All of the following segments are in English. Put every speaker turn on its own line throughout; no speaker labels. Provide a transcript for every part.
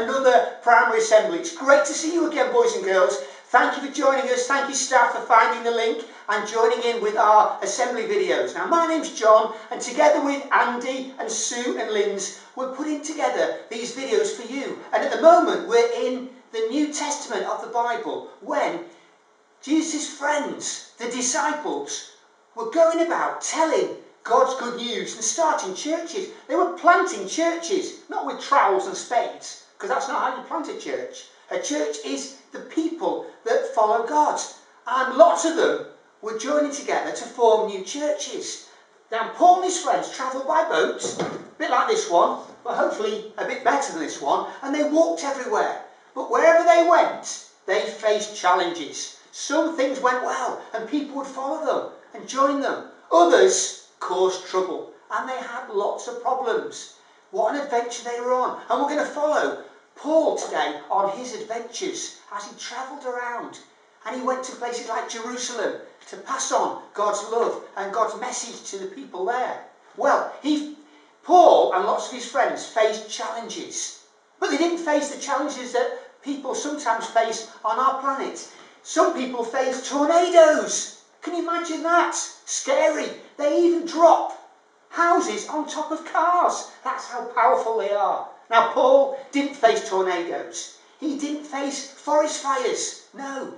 another primary assembly. It's great to see you again, boys and girls. Thank you for joining us. Thank you, staff, for finding the link and joining in with our assembly videos. Now, my name's John, and together with Andy and Sue and Linz, we're putting together these videos for you. And at the moment, we're in the New Testament of the Bible when Jesus' friends, the disciples, were going about telling God's good news and starting churches. They were planting churches, not with trowels and spades, because that's not how you plant a church. A church is the people that follow God. And lots of them were joining together to form new churches. Now, Paul and his friends travelled by boat, a bit like this one, but hopefully a bit better than this one, and they walked everywhere. But wherever they went, they faced challenges. Some things went well, and people would follow them and join them. Others caused trouble and they had lots of problems. What an adventure they were on. And we're going to follow Paul today on his adventures as he travelled around and he went to places like Jerusalem to pass on God's love and God's message to the people there. Well, he, Paul and lots of his friends faced challenges, but they didn't face the challenges that people sometimes face on our planet. Some people face tornadoes. Can you imagine that? Scary. They even drop houses on top of cars. That's how powerful they are. Now, Paul didn't face tornadoes. He didn't face forest fires. No.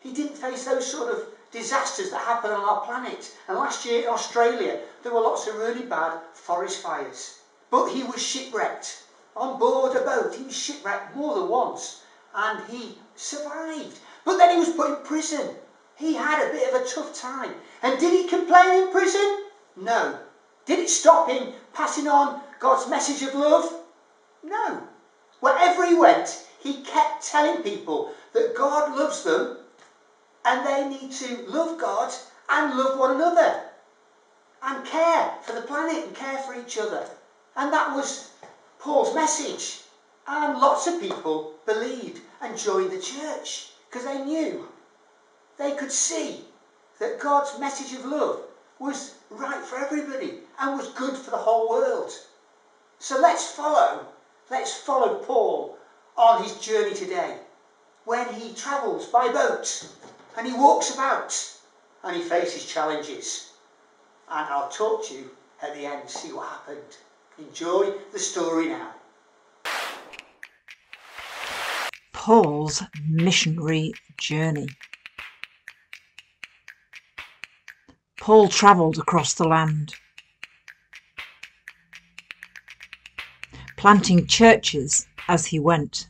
He didn't face those sort of disasters that happen on our planet. And last year in Australia, there were lots of really bad forest fires. But he was shipwrecked on board a boat. He was shipwrecked more than once. And he survived. But then he was put in prison he had a bit of a tough time. And did he complain in prison? No. Did it stop him passing on God's message of love? No. Wherever he went, he kept telling people that God loves them and they need to love God and love one another and care for the planet and care for each other. And that was Paul's message. And lots of people believed and joined the church because they knew they could see that God's message of love was right for everybody and was good for the whole world. So let's follow, let's follow Paul on his journey today when he travels by boat and he walks about and he faces challenges. And I'll talk to you at the end, see what happened. Enjoy the story now.
Paul's missionary journey. Paul travelled across the land, planting churches as he went.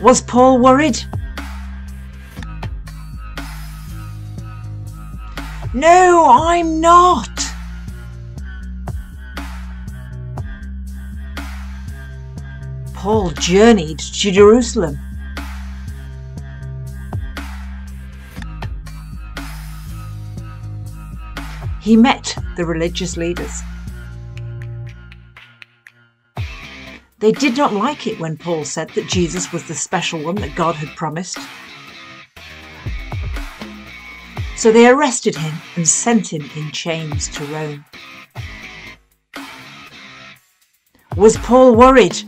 Was Paul worried? No, I'm not. Paul journeyed to Jerusalem. He met the religious leaders. They did not like it when Paul said that Jesus was the special one that God had promised. So they arrested him and sent him in chains to Rome. Was Paul worried?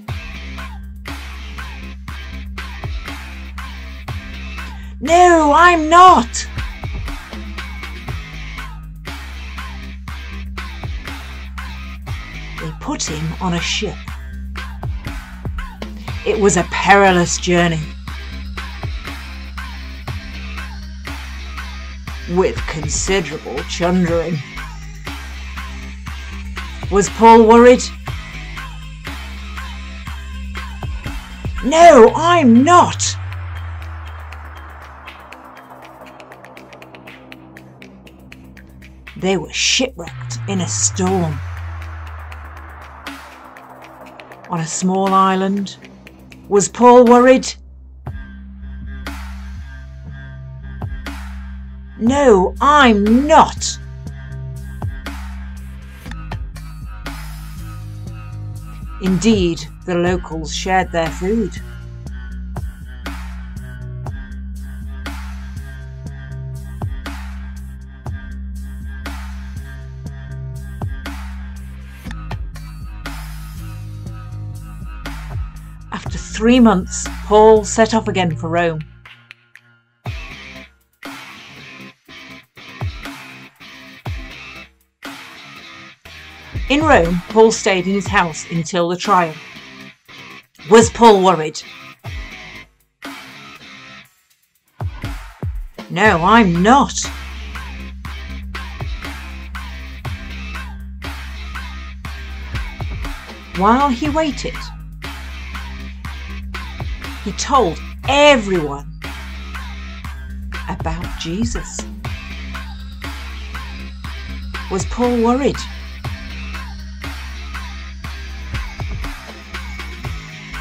No, I'm not. Put him on a ship. It was a perilous journey. With considerable chundering. Was Paul worried? No, I'm not! They were shipwrecked in a storm on a small island? Was Paul worried? No, I'm not. Indeed, the locals shared their food. Three months, Paul set off again for Rome. In Rome, Paul stayed in his house until the trial. Was Paul worried? No, I'm not. While he waited, he told everyone about Jesus. Was Paul worried?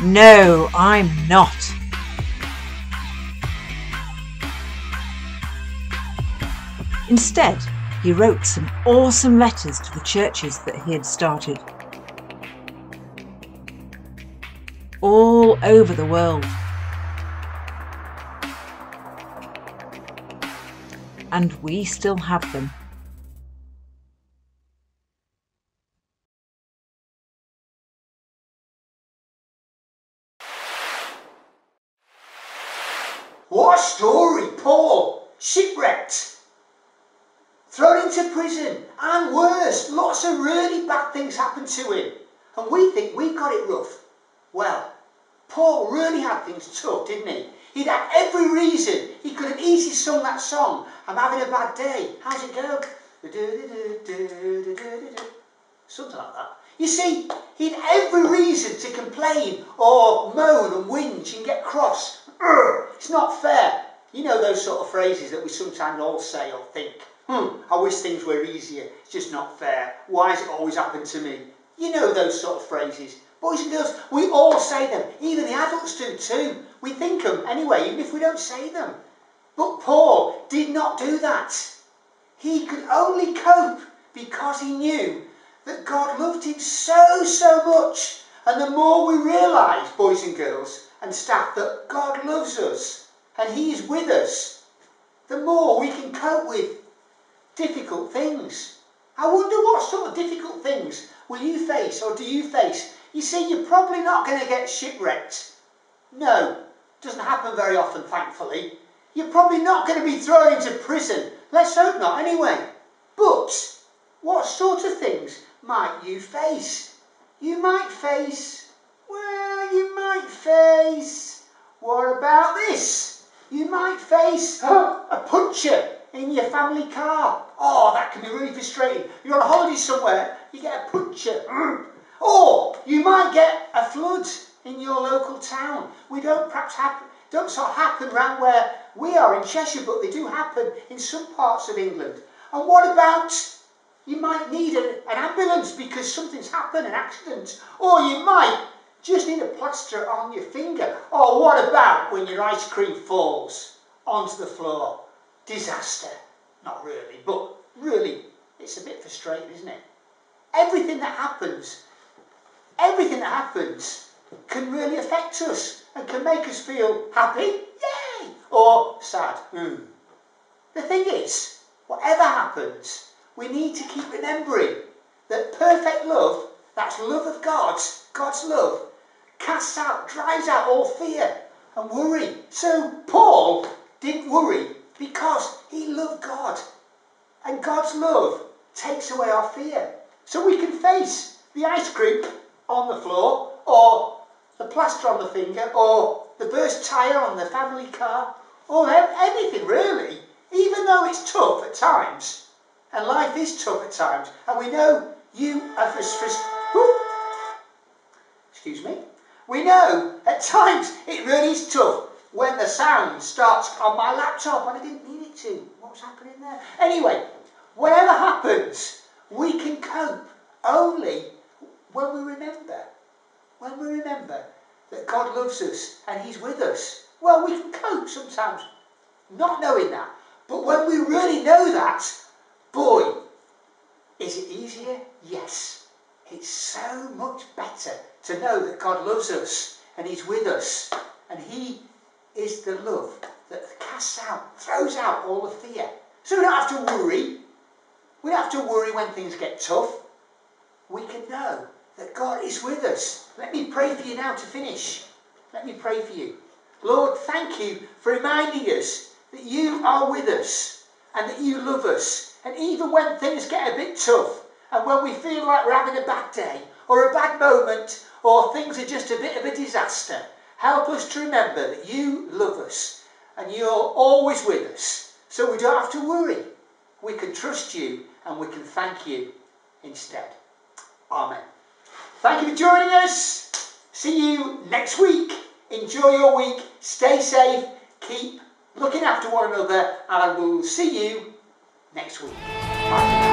No, I'm not. Instead, he wrote some awesome letters to the churches that he had started. All over the world. And we still have them.
What a story, Paul! Shipwrecked, thrown into prison, and worse, lots of really bad things happened to him. And we think we've got it rough. Well, Paul really had things tough, didn't he? He'd had every reason. He could have easily sung that song, I'm having a bad day. How's it go? Something like that. You see, he'd every reason to complain or moan and whinge and get cross. It's not fair. You know those sort of phrases that we sometimes all say or think. Hmm, I wish things were easier. It's just not fair. Why has it always happened to me? You know those sort of phrases. Boys and girls, we all say them. Even the adults do too. We think them anyway, even if we don't say them. But Paul did not do that. He could only cope because he knew that God loved him so, so much. And the more we realise, boys and girls and staff, that God loves us and he is with us, the more we can cope with difficult things. I wonder what sort of difficult things will you face or do you face? You see, you're probably not going to get shipwrecked. No, doesn't happen very often, thankfully. You're probably not going to be thrown into prison. Let's hope not, anyway. But what sort of things might you face? You might face, well, you might face, what about this? You might face a puncher in your family car. Oh, that can be really frustrating. You're on a holiday somewhere, you get a puncher. Or you might get a flood in your local town. We don't perhaps happen, don't sort of happen around where we are in Cheshire, but they do happen in some parts of England. And what about you might need an ambulance because something's happened, an accident. Or you might just need a plaster on your finger. Or what about when your ice cream falls onto the floor? Disaster. Not really, but really, it's a bit frustrating, isn't it? Everything that happens, everything that happens can really affect us and can make us feel happy, yay, or sad. Mm. The thing is, whatever happens, we need to keep remembering that perfect love, that's love of God's, God's love, casts out, drives out all fear and worry. So Paul didn't worry because he loved God. And God's love takes away our fear. So we can face the ice cream on the floor, or the plaster on the finger, or the burst tyre on the family car, or anything really, even though it's tough at times. And life is tough at times. And we know you are frustrated. Excuse me. We know at times it really is tough when the sound starts on my laptop and I didn't mean it to. What's happening there? Anyway, whatever happens, we can cope only when we remember. When we remember that God loves us and He's with us. Well, we can cope sometimes not knowing that. But when we really know that, boy, is it easier? Yes. It's so much better to know that God loves us and He's with us and He is the love that casts out, throws out all the fear. So we don't have to worry. We don't have to worry when things get tough. We can know that God is with us. Let me pray for you now to finish. Let me pray for you. Lord, thank you for reminding us that you are with us and that you love us. And even when things get a bit tough and when we feel like we're having a bad day or a bad moment or things are just a bit of a disaster, help us to remember that you love us and you're always with us. So we don't have to worry. We can trust you and we can thank you instead. Amen. Thank you for joining us. See you next week. Enjoy your week. Stay safe. Keep looking after one another. And I will see you next week. Bye